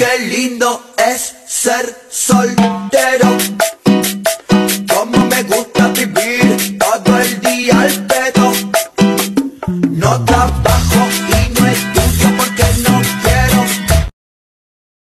Qué lindo es ser soltero. Como me gusta vivir todo el día al pedo. No trabajo.